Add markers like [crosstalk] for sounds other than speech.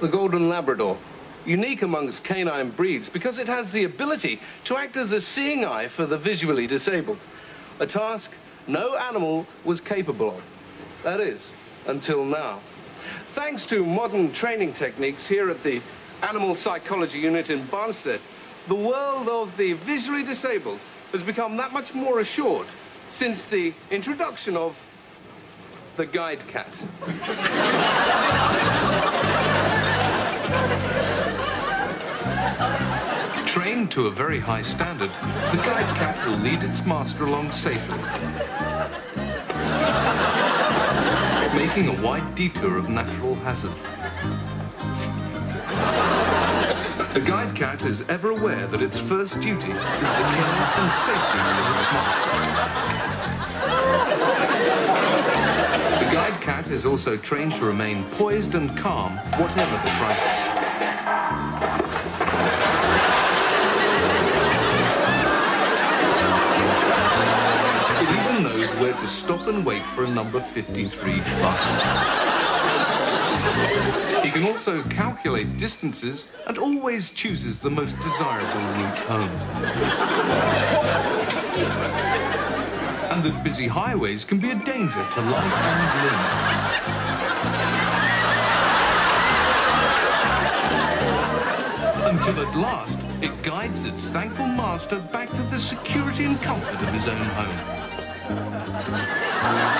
the Golden Labrador, unique amongst canine breeds because it has the ability to act as a seeing eye for the visually disabled, a task no animal was capable of. That is, until now. Thanks to modern training techniques here at the Animal Psychology Unit in Barnstead, the world of the visually disabled has become that much more assured since the introduction of the guide cat. [laughs] Trained to a very high standard, the guide cat will lead its master along safely, making a wide detour of natural hazards. The guide cat is ever aware that its first duty is the care and safety of its master. The guide cat is also trained to remain poised and calm, whatever the crisis. Where to stop and wait for a number 53 bus. He can also calculate distances and always chooses the most desirable route home. and that busy highways can be a danger to life and limb. Until at last, it guides its thankful master back to the security and comfort of his own home. Ha ha ha ha!